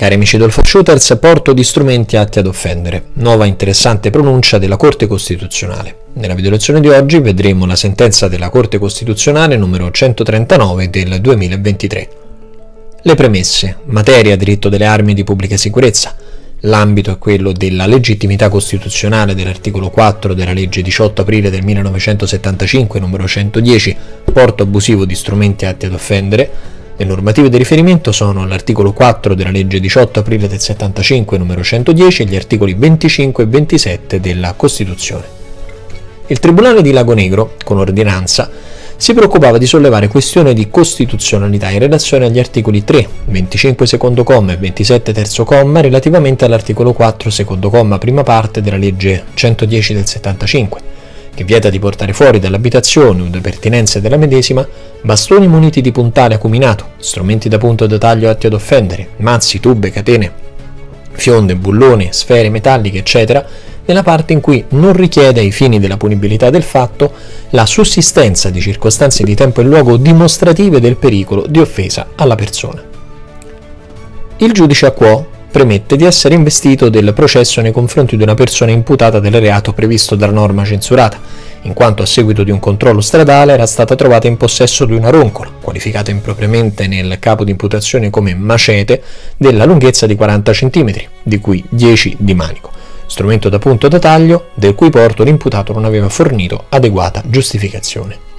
Cari amici del For Shooters, porto di strumenti atti ad offendere, nuova interessante pronuncia della Corte Costituzionale. Nella video lezione di oggi vedremo la sentenza della Corte Costituzionale numero 139 del 2023. Le premesse, materia diritto delle armi di pubblica sicurezza. L'ambito è quello della legittimità costituzionale dell'articolo 4 della legge 18 aprile del 1975 numero 110, porto abusivo di strumenti atti ad offendere, le normative di riferimento sono l'articolo 4 della legge 18 aprile del 75 numero 110 e gli articoli 25 e 27 della Costituzione. Il Tribunale di Lago Negro, con ordinanza, si preoccupava di sollevare questioni di costituzionalità in relazione agli articoli 3, 25 secondo comma e 27 terzo comma relativamente all'articolo 4 secondo comma prima parte della legge 110 del 75 che vieta di portare fuori dall'abitazione o da pertinenze della medesima bastoni muniti di puntale acuminato, strumenti da punto da taglio atti ad offendere, mazzi, tube, catene, fionde, bulloni, sfere metalliche, eccetera, nella parte in cui non richiede ai fini della punibilità del fatto la sussistenza di circostanze di tempo e luogo dimostrative del pericolo di offesa alla persona. Il giudice a quo premette di essere investito del processo nei confronti di una persona imputata del reato previsto dalla norma censurata, in quanto a seguito di un controllo stradale era stata trovata in possesso di una roncola, qualificata impropriamente nel capo di imputazione come macete, della lunghezza di 40 cm, di cui 10 di manico, strumento da punto da taglio del cui porto l'imputato non aveva fornito adeguata giustificazione.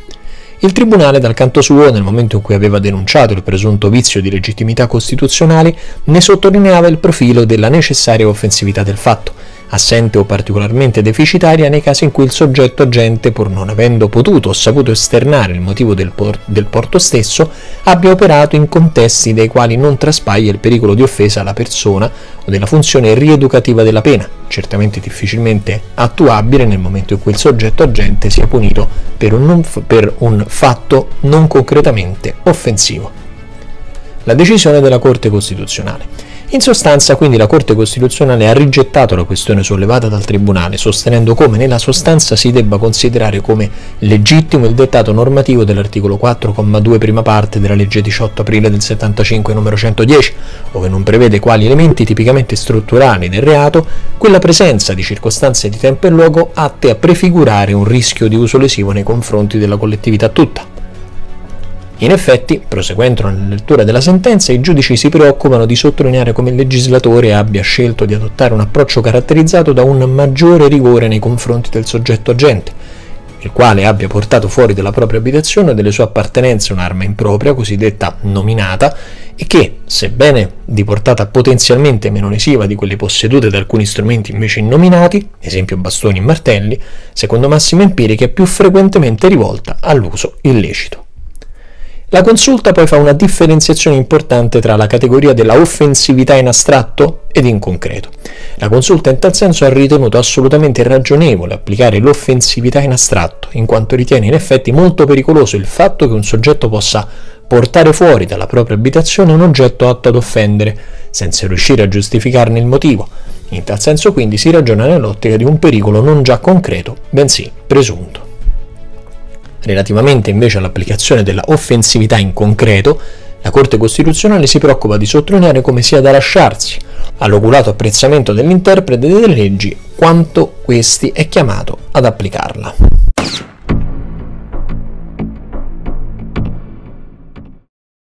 Il Tribunale, dal canto suo, nel momento in cui aveva denunciato il presunto vizio di legittimità costituzionale, ne sottolineava il profilo della necessaria offensività del fatto, assente o particolarmente deficitaria nei casi in cui il soggetto agente, pur non avendo potuto o saputo esternare il motivo del, por- del porto stesso, abbia operato in contesti dai quali non traspaia il pericolo di offesa alla persona o della funzione rieducativa della pena, certamente difficilmente attuabile nel momento in cui il soggetto agente sia punito per un, f- per un fatto non concretamente offensivo. La decisione della Corte Costituzionale. In sostanza, quindi, la Corte Costituzionale ha rigettato la questione sollevata dal Tribunale, sostenendo come nella sostanza si debba considerare come legittimo il dettato normativo dell'articolo 4,2 prima parte della legge 18 aprile del 75 numero 110, ove non prevede quali elementi tipicamente strutturali del reato quella presenza di circostanze di tempo e luogo atte a prefigurare un rischio di uso lesivo nei confronti della collettività tutta. In effetti, proseguendo nella lettura della sentenza, i giudici si preoccupano di sottolineare come il legislatore abbia scelto di adottare un approccio caratterizzato da un maggiore rigore nei confronti del soggetto agente, il quale abbia portato fuori dalla propria abitazione delle sue appartenenze un'arma impropria, cosiddetta nominata, e che, sebbene di portata potenzialmente meno lesiva di quelle possedute da alcuni strumenti invece innominati, esempio bastoni e martelli, secondo massime empiriche è più frequentemente rivolta all'uso illecito. La consulta poi fa una differenziazione importante tra la categoria della offensività in astratto ed in concreto. La consulta in tal senso ha ritenuto assolutamente irragionevole applicare l'offensività in astratto, in quanto ritiene in effetti molto pericoloso il fatto che un soggetto possa portare fuori dalla propria abitazione un oggetto atto ad offendere, senza riuscire a giustificarne il motivo. In tal senso quindi si ragiona nell'ottica di un pericolo non già concreto, bensì presunto. Relativamente invece all'applicazione della offensività in concreto, la Corte Costituzionale si preoccupa di sottolineare come sia da lasciarsi all'oculato apprezzamento dell'interprete delle leggi quanto questi è chiamato ad applicarla.